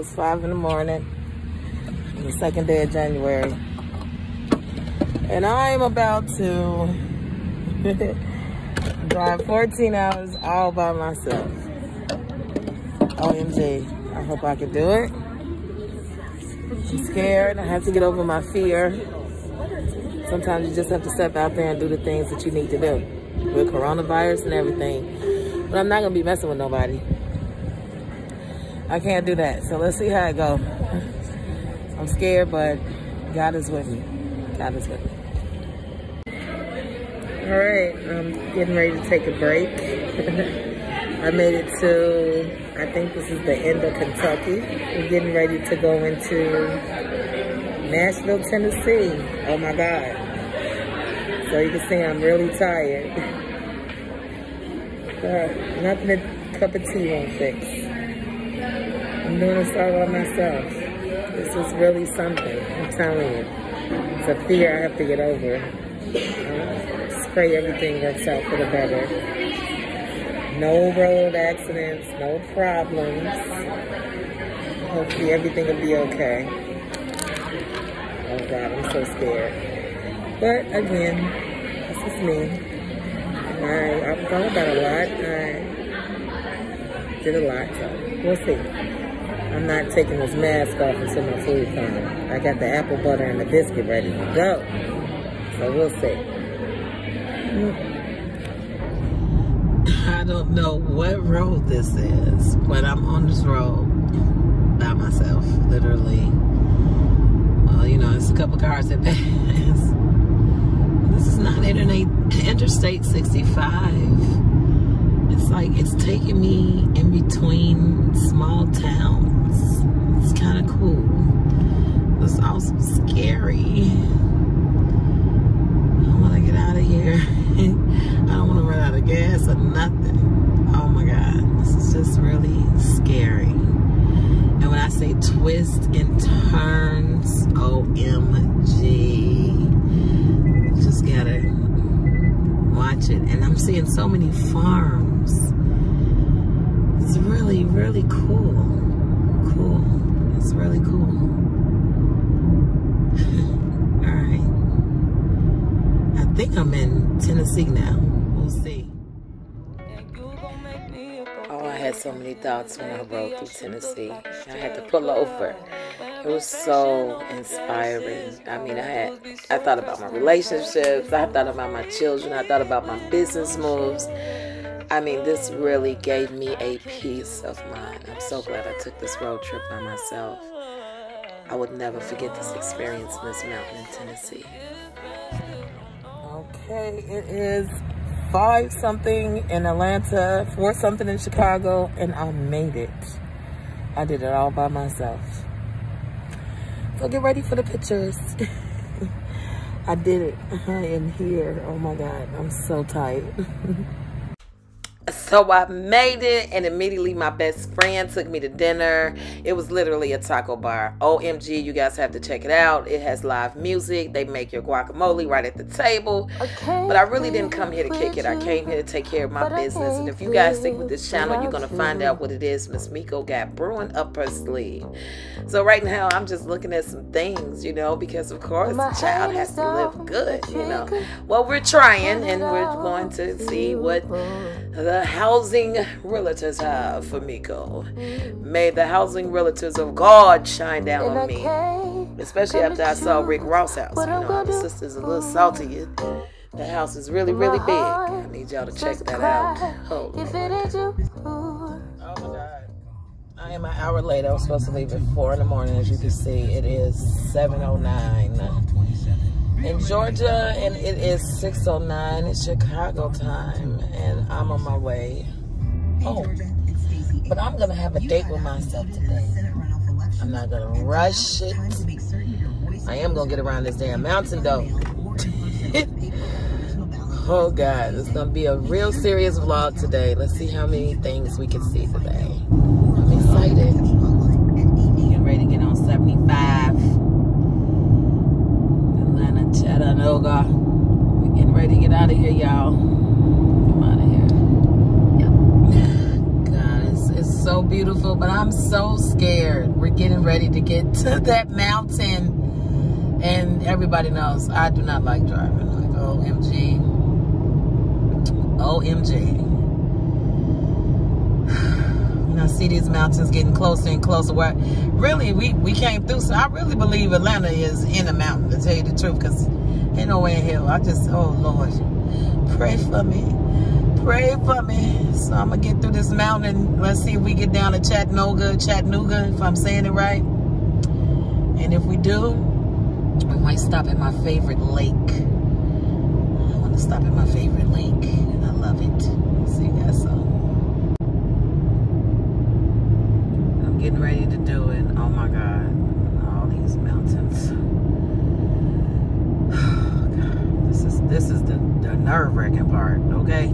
Almost five in the morning, the second day of January. And I'm about to drive 14 hours all by myself. OMG, I hope I can do it. I'm scared, I have to get over my fear. Sometimes you just have to step out there and do the things that you need to do with coronavirus and everything. But I'm not gonna be messing with nobody. I can't do that. So let's see how it goes. I'm scared, but God is with me. God is with me. All right, I'm getting ready to take a break. I made it to, I think this is the end of Kentucky. We're getting ready to go into Nashville, Tennessee. Oh my God. So you can see I'm really tired. Uh, nothing a cup of tea won't fix. I'm doing this all by myself. This is really something, I'm telling you. It's a fear I have to get over. Just pray everything works out for the better. No road accidents, no problems. Hopefully everything will be okay. Oh God, I'm so scared. But again, this is me. I, I've thought about a lot. I did a lot, so we'll see. I'm not taking this mask off until my food comes. I got the apple butter and the biscuit ready to go. So we'll see. I don't know what road this is, but I'm on this road by myself, literally. Well, you know, it's a couple cars that pass. This is not Interstate 65 it's like it's taking me in between small towns. It's kind of cool. It's also scary. I want to get out of here. I don't want to run out of gas or nothing. Oh my God, this is just really scary. And when I say twist and turns, OMG, just gotta watch it. And I'm seeing so many farms it's really, really cool. Cool. It's really cool. All right. I think I'm in Tennessee now. We'll see. Oh, I had so many thoughts when I rode through Tennessee. I had to pull over. It was so inspiring. I mean, I had I thought about my relationships, I thought about my children, I thought about my business moves. I mean, this really gave me a peace of mind. I'm so glad I took this road trip by myself. I would never forget this experience in this mountain in Tennessee. Okay, it is five something in Atlanta, four something in Chicago, and I made it. I did it all by myself. So get ready for the pictures. I did it. Uh-huh, I am here. Oh my God, I'm so tired. a so I made it, and immediately my best friend took me to dinner. It was literally a taco bar. OMG, you guys have to check it out. It has live music. They make your guacamole right at the table. But I really didn't come here to kick it. I came here to take care of my business. And if you guys stick with this channel, you're going to find out what it is Miss Mikko got brewing up her sleeve. So right now, I'm just looking at some things, you know, because of course, the child has to live good, you know. Well, we're trying, and we're going to see what the housing realtors have for Mikko. May the housing realtors of God shine down on me. Especially after I saw Rick Ross' house. You know, the sister's a little salty. The house is really, really big. I need y'all to check that out. Oh, oh my God. I am an hour late. I was supposed to leave at 4 in the morning. As you can see, it is 7.09 in Georgia, and it is 6.09 in Chicago time, and I'm on my way home. Oh, but I'm going to have a date with myself today. I'm not going to rush it. I am going to get around this damn mountain, though. oh, God. It's going to be a real serious vlog today. Let's see how many things we can see today. I'm excited. Getting ready to get on 75. Atlanta, Chattanooga. We're getting ready to get out of here, y'all. Come out of here. Yep. God, it's, it's so beautiful, but I'm so scared. We're getting ready to get to that mountain. And everybody knows I do not like driving. Like, OMG. OMG. When I see these mountains getting closer and closer, where really we, we came through. So I really believe Atlanta is in the mountain, to tell you the truth, because ain't no way in hell. I just, oh Lord, pray for me pray for me. So I'm gonna get through this mountain. Let's see if we get down to Chattanooga, Chattanooga, if I'm saying it right. And if we do, we might stop at my favorite lake. I want to stop at my favorite lake. I love it. See you guys soon. I'm getting ready to do it. Oh my God. All these mountains. This is this is the, the nerve-wracking part, okay?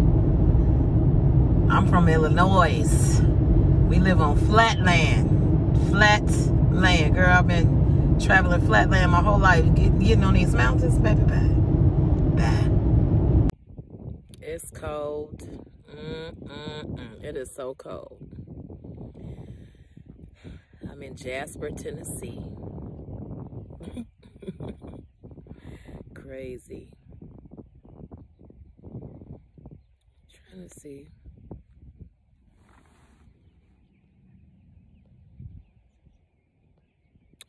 I'm from Illinois. We live on flat land. Flat land. Girl, I've been traveling flat land my whole life. Getting, on these mountains, baby, bad. Bad. It's cold. -mm -mm. It is so cold. I'm in Jasper, Tennessee. Crazy. To see.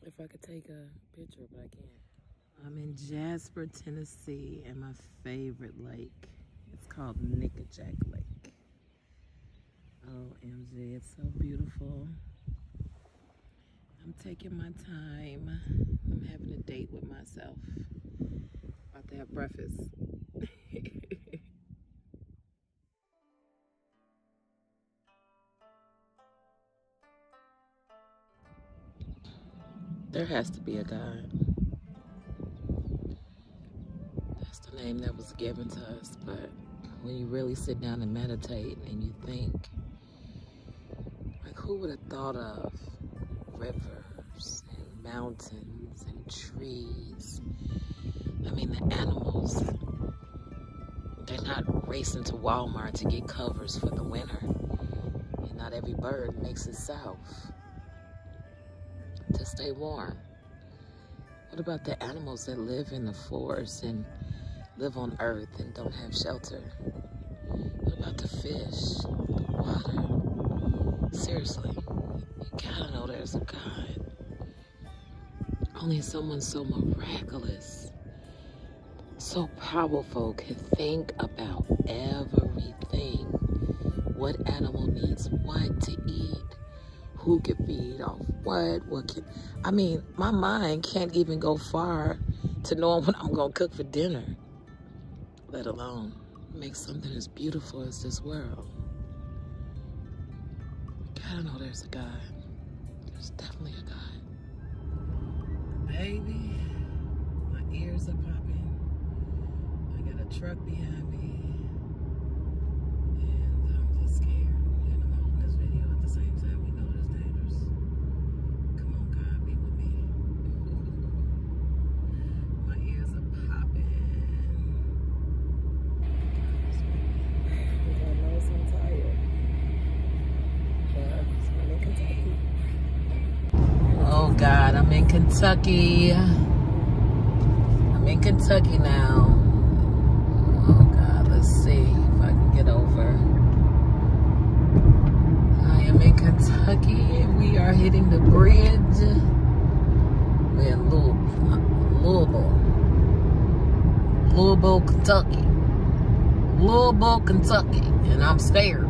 if I could take a picture, but I can't. I'm in Jasper, Tennessee, and my favorite lake. It's called Nickajack Lake. OMG, it's so beautiful. I'm taking my time. I'm having a date with myself. About to have breakfast. Has to be a God. That's the name that was given to us. But when you really sit down and meditate and you think, like, who would have thought of rivers and mountains and trees? I mean, the animals, they're not racing to Walmart to get covers for the winter. And not every bird makes it south to stay warm? What about the animals that live in the forest and live on earth and don't have shelter? What about the fish, the water? Seriously, you gotta know there's a God. Only someone so miraculous, so powerful can think about everything. What animal needs what to eat who can feed off what, what can, I mean, my mind can't even go far to knowing what I'm to cook for dinner, let alone make something as beautiful as this world. Gotta know there's a God. There's definitely a God. Baby, my ears are popping. I got a truck behind me. Kentucky. I'm in Kentucky now. Oh God, let's see if I can get over. I am in Kentucky we are hitting the bridge. We're in Louisville. Louisville, Kentucky. Louisville, Kentucky. And I'm scared.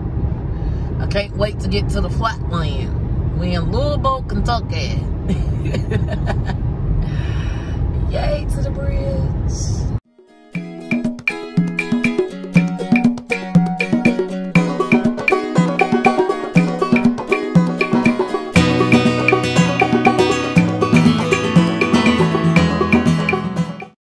I can't wait to get to the flatland. We in Louisville, Kentucky.